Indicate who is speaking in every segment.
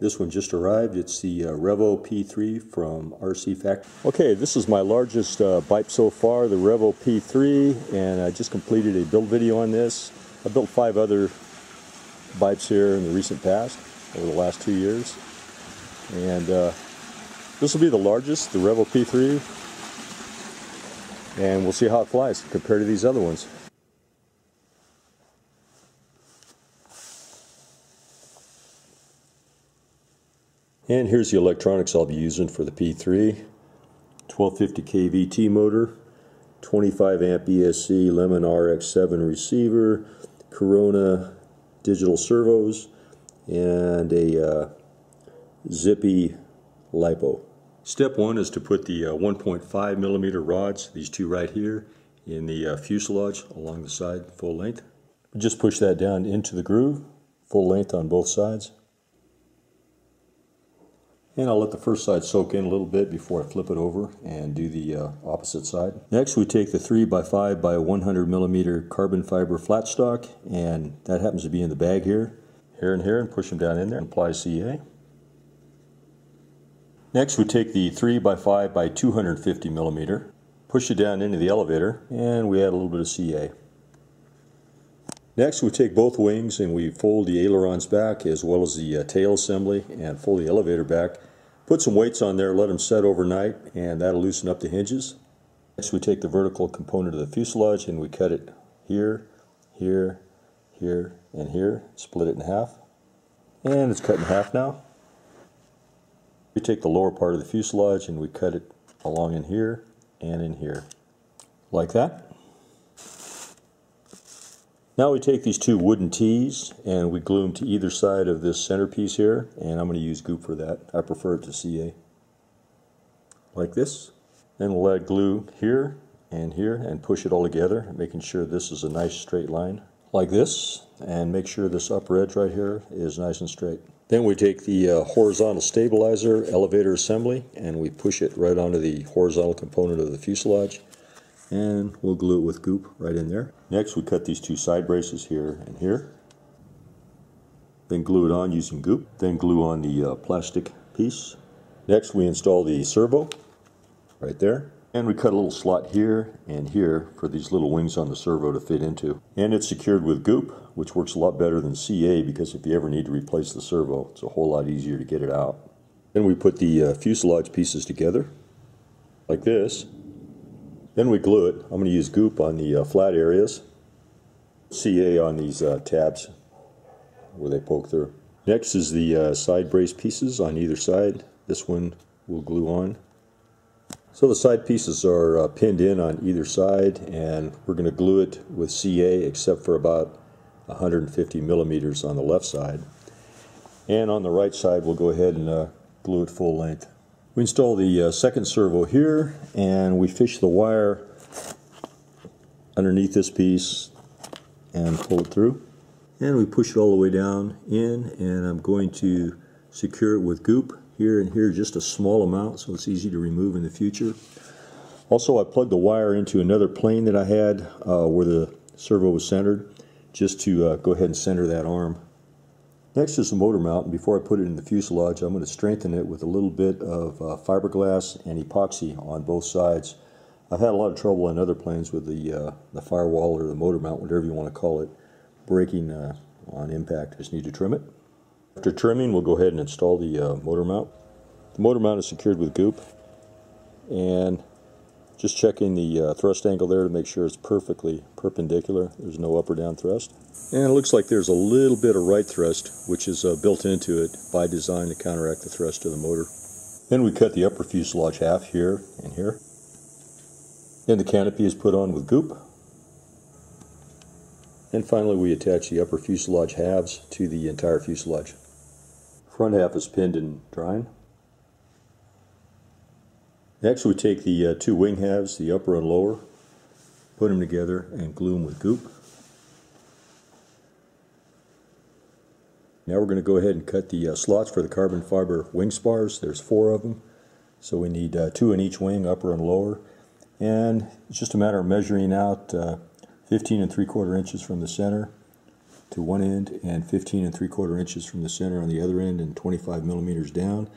Speaker 1: This one just arrived. It's the uh, Revo P3 from RC Factory. Okay, this is my largest uh, BiPe so far, the Revo P3, and I just completed a build video on this. I built five other BiPes here in the recent past, over the last two years. And uh, this will be the largest, the Revo P3, and we'll see how it flies compared to these other ones. And here's the electronics I'll be using for the P3. 1250 kVt motor, 25 amp ESC Lemon RX7 receiver, Corona digital servos, and a uh, Zippy LiPo. Step one is to put the uh, 1.5 millimeter rods, these two right here, in the uh, fuselage along the side, full length. Just push that down into the groove, full length on both sides. And I'll let the first side soak in a little bit before I flip it over and do the uh, opposite side. Next we take the 3 by 5 by 100 millimeter carbon fiber flat stock and that happens to be in the bag here. Here and here and push them down in there and apply CA. Next we take the 3 by 5 by 250 millimeter, push it down into the elevator and we add a little bit of CA. Next we take both wings and we fold the ailerons back as well as the uh, tail assembly and fold the elevator back Put some weights on there, let them set overnight, and that'll loosen up the hinges. Next we take the vertical component of the fuselage and we cut it here, here, here, and here. Split it in half. And it's cut in half now. We take the lower part of the fuselage and we cut it along in here and in here. Like that. Now we take these two wooden T's and we glue them to either side of this centerpiece here and I'm going to use goop for that. I prefer it to CA. Like this. Then we'll add glue here and here and push it all together making sure this is a nice straight line like this and make sure this upper edge right here is nice and straight. Then we take the uh, horizontal stabilizer elevator assembly and we push it right onto the horizontal component of the fuselage and we'll glue it with goop right in there. Next we cut these two side braces here and here. Then glue it on using goop. Then glue on the uh, plastic piece. Next we install the servo right there. And we cut a little slot here and here for these little wings on the servo to fit into. And it's secured with goop, which works a lot better than CA because if you ever need to replace the servo, it's a whole lot easier to get it out. Then we put the uh, fuselage pieces together like this then we glue it. I'm going to use goop on the uh, flat areas, CA on these uh, tabs where they poke through. Next is the uh, side brace pieces on either side. This one will glue on. So the side pieces are uh, pinned in on either side and we're going to glue it with CA except for about 150 millimeters on the left side. And on the right side we'll go ahead and uh, glue it full length. We install the uh, second servo here and we fish the wire underneath this piece and pull it through. And we push it all the way down in and I'm going to secure it with goop here and here just a small amount so it's easy to remove in the future. Also I plugged the wire into another plane that I had uh, where the servo was centered just to uh, go ahead and center that arm. Next is the motor mount, and before I put it in the fuselage, I'm going to strengthen it with a little bit of uh, fiberglass and epoxy on both sides. I've had a lot of trouble on other planes with the, uh, the firewall or the motor mount, whatever you want to call it, breaking uh, on impact. I just need to trim it. After trimming, we'll go ahead and install the uh, motor mount. The motor mount is secured with goop, and just checking the uh, thrust angle there to make sure it's perfectly perpendicular. There's no up or down thrust. And it looks like there's a little bit of right thrust, which is uh, built into it by design to counteract the thrust of the motor. Then we cut the upper fuselage half here and here. Then the canopy is put on with goop. And finally we attach the upper fuselage halves to the entire fuselage. Front half is pinned and drying. Next we take the uh, two wing halves, the upper and lower, put them together and glue them with goop. Now we're going to go ahead and cut the uh, slots for the carbon fiber wing spars. There's four of them. So we need uh, two in each wing, upper and lower. And it's just a matter of measuring out uh, 15 and 3 quarter inches from the center to one end and 15 and 3 quarter inches from the center on the other end and 25 millimeters down.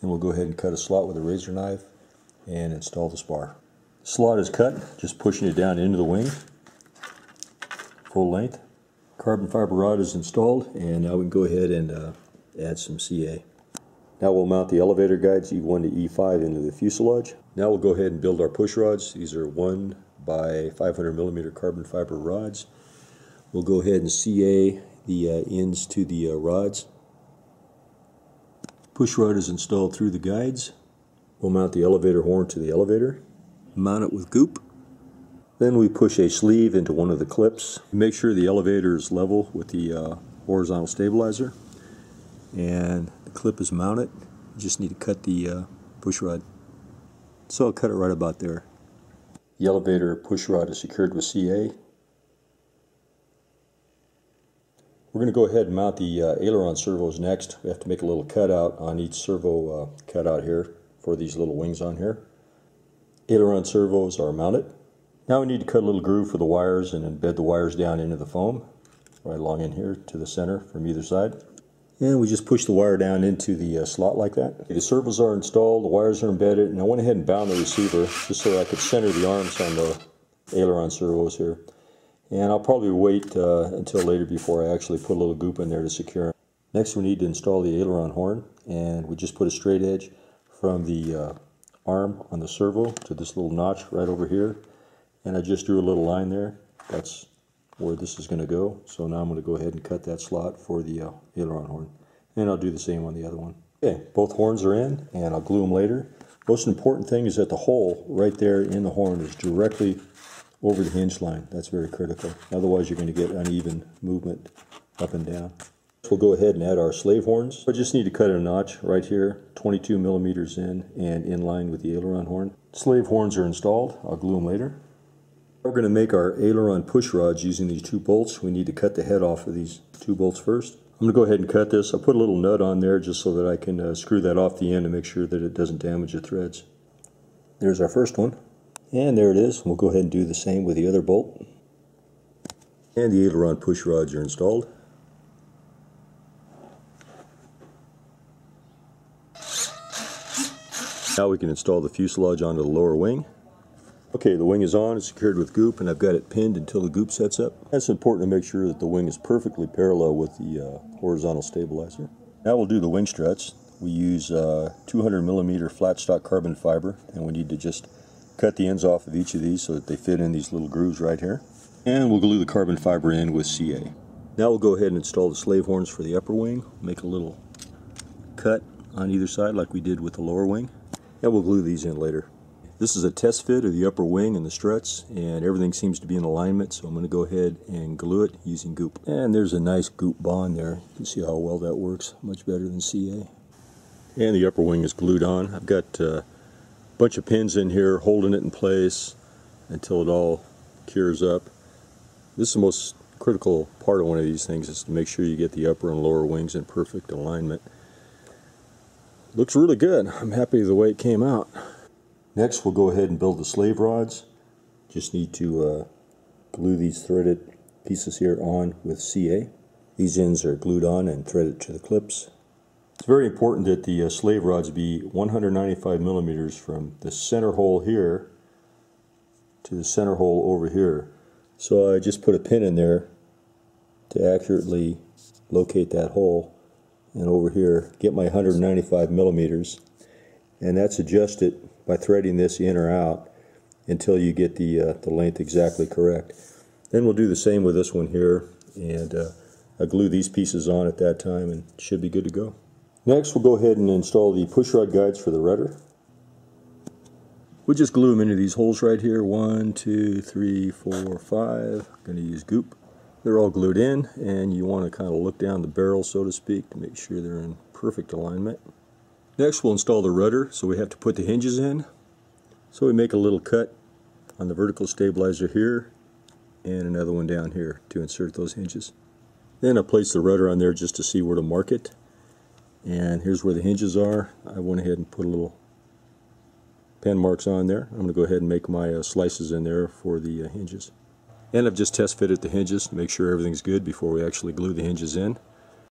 Speaker 1: Then we'll go ahead and cut a slot with a razor knife and install the spar. Slot is cut, just pushing it down into the wing, full length. Carbon fiber rod is installed and now we can go ahead and uh, add some CA. Now we'll mount the elevator guides E1 to E5 into the fuselage. Now we'll go ahead and build our push rods. These are 1 by 500 millimeter carbon fiber rods. We'll go ahead and CA the uh, ends to the uh, rods. Push rod is installed through the guides. We'll mount the elevator horn to the elevator. Mount it with goop. Then we push a sleeve into one of the clips. Make sure the elevator is level with the uh, horizontal stabilizer. And the clip is mounted. You just need to cut the uh, push rod. So I'll cut it right about there. The elevator push rod is secured with CA. We're going to go ahead and mount the uh, aileron servos next. We have to make a little cutout on each servo uh, cutout here for these little wings on here. Aileron servos are mounted. Now we need to cut a little groove for the wires and embed the wires down into the foam right along in here to the center from either side. And we just push the wire down into the uh, slot like that. The servos are installed, the wires are embedded, and I went ahead and bound the receiver just so I could center the arms on the aileron servos here. And I'll probably wait uh, until later before I actually put a little goop in there to secure them. Next we need to install the aileron horn, and we just put a straight edge from the uh, arm on the servo to this little notch right over here. And I just drew a little line there. That's where this is going to go. So now I'm going to go ahead and cut that slot for the uh, aileron horn. And I'll do the same on the other one. Okay, both horns are in and I'll glue them later. Most important thing is that the hole right there in the horn is directly over the hinge line. That's very critical. Otherwise you're going to get uneven movement up and down. We'll go ahead and add our slave horns. I just need to cut a notch right here, 22 millimeters in and in line with the aileron horn. Slave horns are installed. I'll glue them later. We're going to make our aileron push rods using these two bolts. We need to cut the head off of these two bolts first. I'm going to go ahead and cut this. I put a little nut on there just so that I can uh, screw that off the end to make sure that it doesn't damage the threads. There's our first one. And there it is. We'll go ahead and do the same with the other bolt. And the aileron push rods are installed. Now we can install the fuselage onto the lower wing. Okay, the wing is on, it's secured with goop, and I've got it pinned until the goop sets up. That's important to make sure that the wing is perfectly parallel with the uh, horizontal stabilizer. Now we'll do the wing struts. We use uh, 200 millimeter flat stock carbon fiber, and we need to just cut the ends off of each of these so that they fit in these little grooves right here. And we'll glue the carbon fiber in with CA. Now we'll go ahead and install the slave horns for the upper wing. Make a little cut on either side like we did with the lower wing. And we'll glue these in later. This is a test fit of the upper wing and the struts, and everything seems to be in alignment, so I'm going to go ahead and glue it using goop. And there's a nice goop bond there. You can see how well that works, much better than CA. And the upper wing is glued on. I've got a bunch of pins in here holding it in place until it all cures up. This is the most critical part of one of these things is to make sure you get the upper and lower wings in perfect alignment. Looks really good. I'm happy the way it came out. Next, we'll go ahead and build the slave rods. Just need to uh, glue these threaded pieces here on with CA. These ends are glued on and threaded to the clips. It's very important that the uh, slave rods be 195 millimeters from the center hole here to the center hole over here. So I just put a pin in there to accurately locate that hole and over here get my 195 millimeters and that's adjusted by threading this in or out until you get the, uh, the length exactly correct. Then we'll do the same with this one here and uh, I glue these pieces on at that time and should be good to go. Next we'll go ahead and install the push rod guides for the rudder. We'll just glue them into these holes right here. One, two, three, four, five. I'm going to use goop. They're all glued in and you want to kind of look down the barrel so to speak to make sure they're in perfect alignment. Next we'll install the rudder, so we have to put the hinges in. So we make a little cut on the vertical stabilizer here and another one down here to insert those hinges. Then I place the rudder on there just to see where to mark it. And here's where the hinges are. I went ahead and put a little pen marks on there. I'm going to go ahead and make my uh, slices in there for the uh, hinges. And I've just test fitted the hinges to make sure everything's good before we actually glue the hinges in.